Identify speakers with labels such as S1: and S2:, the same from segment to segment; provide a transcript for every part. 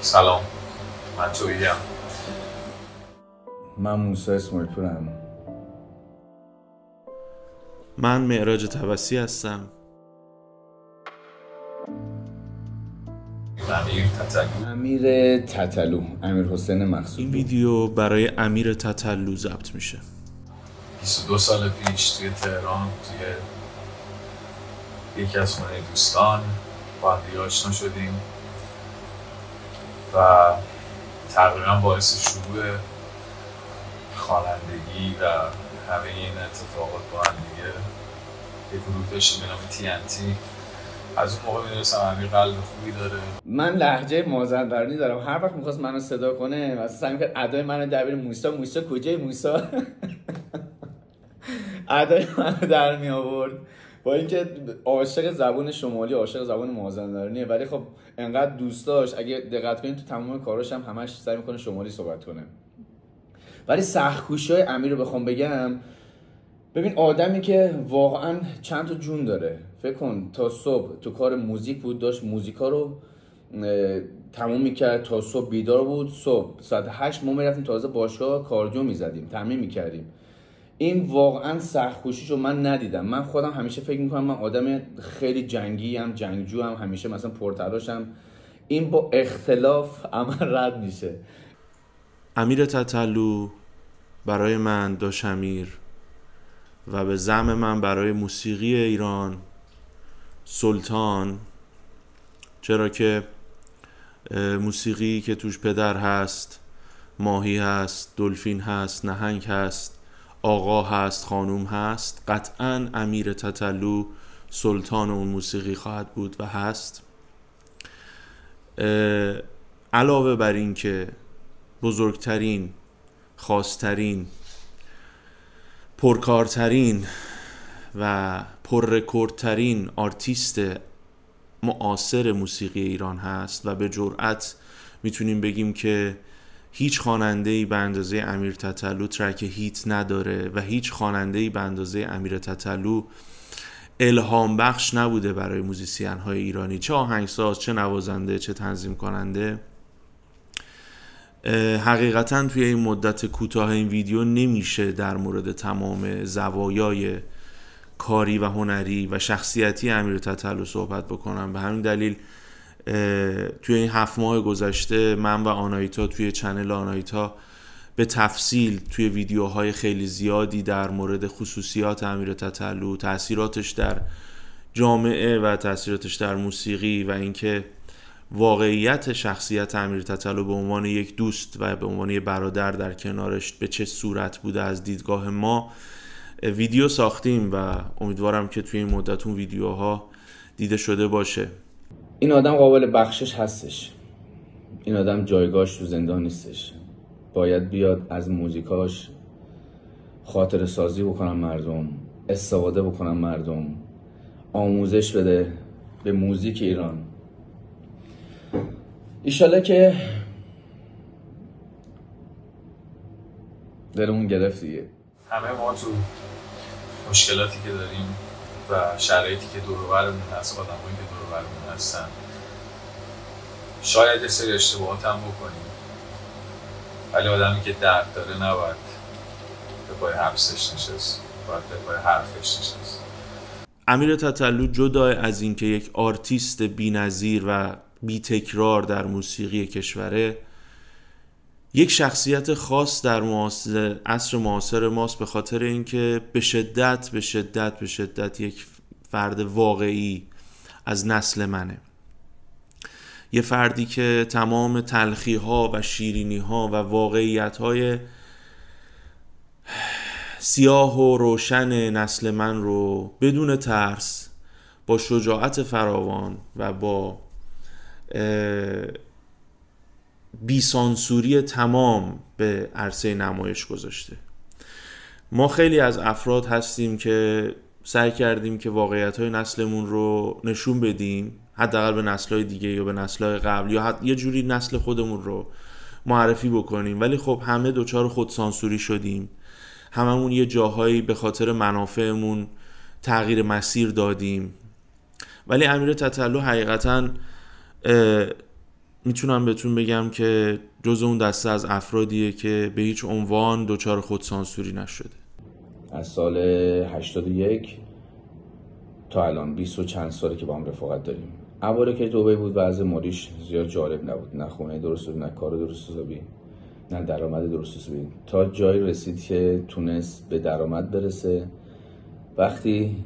S1: سلام. من توییم
S2: من موسی اسماعیل پورم
S3: من معراج توسی هستم.
S1: امیر تتلو
S2: امیر تتلو امیر حسین مقصود
S3: این ویدیو برای امیر تتلو ضبط میشه.
S1: 22 سال پیش توی تهران توی یکی از خونه دوستان با هم دیگه آشنا شدیم. و تقریبا باعث شروع خوانندگی و همه این اتفاقات با هم دیگه یه گروه داشتیم به نام TNT از اون موقع می‌دونستم امیر قلب خوبی داره.
S2: من لحجه مازندرانی دارم. هر وقت می‌خواست منو صدا کنه مثلا سعی می‌کرد ادای منو در بیاره. موسا موسا کجای موسا؟ ادای منو در می آورد با اینکه عاشق زبان شمالی عاشق زبان مازندرانیه ولی خب انقدر دوست داشت اگه دقت کنید تو تمام کاراش هم همش سعی می‌کنه شمالی صحبت کنه. ولی سخت های امیر رو بخوام بگم ببین آدمی که واقعا چند تا جون داره. فکر کن تا صبح تو کار موزیک بود داشت موزیکا رو تموم می‌کرد تا صبح بیدار بود. صبح ساعت هشت ما می‌رفتیم تازه باشگاه کاردیو می‌زدیم تمرین می‌کردیم. این واقعا رو من ندیدم. من خودم همیشه فکر می‌کنم من آدم خیلی جنگی هم جنگجو هم همیشه مثلا پرتلاشم. این با اختلاف عمل رد میشه.
S3: امیر تتلو برای من داشت امیر و به زم من برای موسیقی ایران سلطان چرا که موسیقی که توش پدر هست ماهی هست دلفین هست نهنگ هست آقا هست خانوم هست قطعا امیر تتلو سلطان اون موسیقی خواهد بود و هست. علاوه بر این که بزرگترین خاصترین پرکارترین و پررکوردترین آرتیست معاصر موسیقی ایران هست و به جرأت می‌تونیم بگیم که هیچ خواننده ای به اندازه امیر تتلو ترک هیت نداره و هیچ خواننده ای به اندازه امیر تتلو الهام بخش نبوده برای موزیسین های ایرانی. چه آهنگساز چه نوازنده چه تنظیم کننده حقیقتا توی این مدت کوتاه این ویدیو نمیشه در مورد تمام زوایای کاری و هنری و شخصیتی امیر تتلو صحبت بکنم. به همین دلیل توی این هفت ماه گذشته من و آنایتا توی چنل آنایتا به تفصیل توی ویدیوهای خیلی زیادی در مورد خصوصیات امیر تتلو تاثیراتش در جامعه و تاثیراتش در موسیقی و اینکه واقعیت شخصیت امیر تتلو به عنوان یک دوست و به عنوان یک برادر در کنارش به چه صورت بوده از دیدگاه ما ویدیو ساختیم و امیدوارم که توی این مدت اون ویدیوها دیده شده باشه.
S2: این آدم قابل بخشش هستش. این آدم جایگاهش تو زندان نیستش. باید بیاد از موزیکاش خاطر سازی بکنم مردم استفاده بکنم مردم آموزش بده به موزیک ایران. ایشاله که دلمون گرفت دیگه.
S1: همه ما تو مشکلاتی که داریم و شرایطی که دور برمون هست آدمایی که دور برمون هستن. شاید یه سری اشتباهات هم بکنیم. ولی آدمی که درد داره نباید به پای حبسش نشست. باید به پای حرفش نشست.
S3: امیر تتلو جدا از اینکه یک آرتیست بینظیر و بی تکرار در موسیقی کشوره یک شخصیت خاص در معاصر عصر معاصر ماست به خاطر اینکه به شدت به شدت به شدت یک فرد واقعی از نسل منه. یه فردی که تمام تلخی ها و شیرینی ها و واقعیت های سیاه و روشن نسل من رو بدون ترس با شجاعت فراوان و با بیسانسوری تمام به عرصه نمایش گذاشته. ما خیلی از افراد هستیم که سعی کردیم که واقعیت های نسلمون رو نشون بدیم حداقل به نسل های دیگه یا به نسل های قبل یا حد یه جوری نسل خودمون رو معرفی بکنیم. ولی خب همه دوچار خودسانسوری شدیم. هممون یه جاهایی به خاطر منافعمون تغییر مسیر دادیم. ولی امیر تطلو حقیقتا می‌تونم بهتون بگم که جز اون دسته از افرادیه که به هیچ عنوان دچار خودسانسوری نشده.
S2: از سال 81 تا الان 20 و چند ساله که با هم رفاقت داریم. اولی که دوبه بود وضع مالیش زیاد جالب نبود. نه خونه درست نه کار درست حسابی نه درآمد درست حسابی. تا جایی رسید که تونست به درآمد برسه. وقتی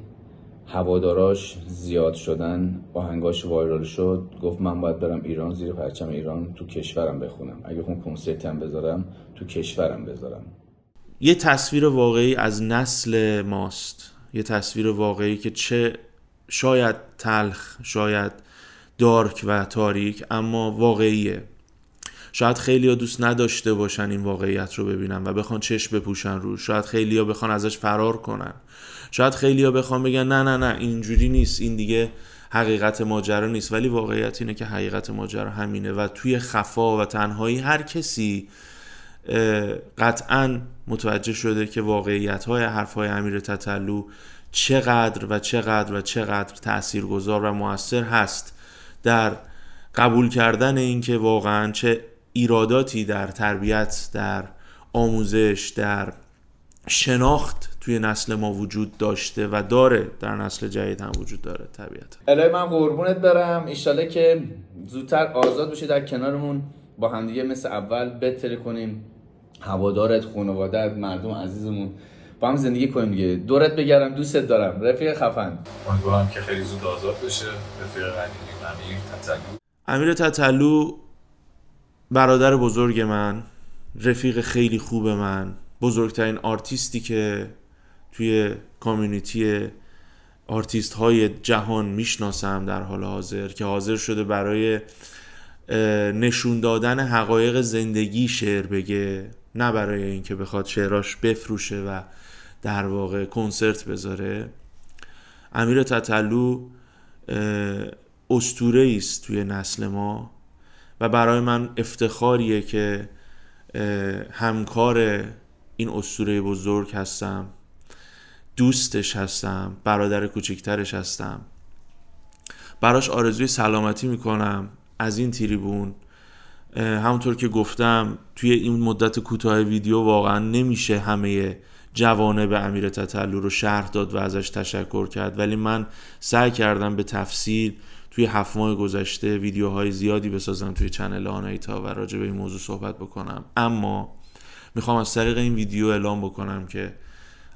S2: هواداراش زیاد شدن آهنگاش وایرال شد گفت من باید برم ایران زیر پرچم ایران تو کشورم بخونم. اگه خون کنسرتم بذارم تو کشورم بذارم.
S3: یه تصویر واقعی از نسل ماست. یه تصویر واقعی که چه شاید تلخ شاید دارک و تاریک اما واقعیه. شاید خیلی ها دوست نداشته باشن این واقعیت رو ببینن و بخوان چشم بپوشن رو. شاید خیلی ها بخوان ازش فرار کنن. شاید خیلی ها بخوان بگن نه نه نه اینجوری نیست. این دیگه حقیقت ماجرا نیست. ولی واقعیت اینه که حقیقت ماجرا همینه و توی خفا و تنهایی هر کسی قطعا متوجه شده که واقعیت های حرف های امیر تطلو چقدر و چقدر و چقدر تاثیرگذار و موثر هست در قبول کردن اینکه واقعا چه ایراداتی در تربیت در آموزش در شناخت توی نسل ما وجود داشته و داره در نسل جدید هم وجود داره طبیعتا.
S2: الهی من قربونت برم. ایشاله که زودتر آزاد بشه در کنارمون با همدیگه مثل اول بترکونیم. هوادارت خانوادت مردم عزیزمون. با هم زندگی کنیم دیگه. دورت بگردم دوستت دارم. رفیق خفن.
S1: امیدوارم که خیلی زود آزاد بشه. رفیق قدیمی امیر تتلو.
S3: امیر تتلو برادر بزرگ من رفیق خیلی خوب من بزرگترین آرتیستی که توی community آرتیست های جهان می‌شناسم در حال حاضر که حاضر شده برای نشون دادن حقایق زندگی شعر بگه نه برای اینکه بخواد شعراش بفروشه و در واقع کنسرت بذاره. امیر تطلو استوره است توی نسل ما. برای من افتخاریه که همکار این اسطوره بزرگ هستم دوستش هستم برادر کوچکترش هستم. براش آرزوی سلامتی می‌کنم از این تریبون. همونطور که گفتم توی این مدت کوتاه ویدیو واقعا نمیشه همه جوانه به امیر تطلو رو شرح داد و ازش تشکر کرد. ولی من سعی کردم به تفصیل توی هفت ماه گذشته ویدیوهای زیادی بسازم توی چنل آنایتا و راجع به این موضوع صحبت بکنم. اما می‌خوام از طریق این ویدیو اعلام بکنم که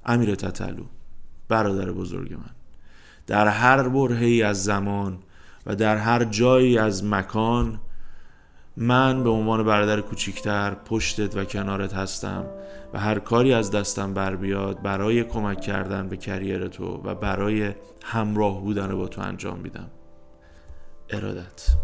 S3: امیر تطلو برادر بزرگ من در هر برهی از زمان و در هر جایی از مکان من به عنوان برادر کوچیکتر پشتت و کنارت هستم و هر کاری از دستم بر بیاد برای کمک کردن به کریر تو و برای همراه بودن با تو انجام میدم. Erodat.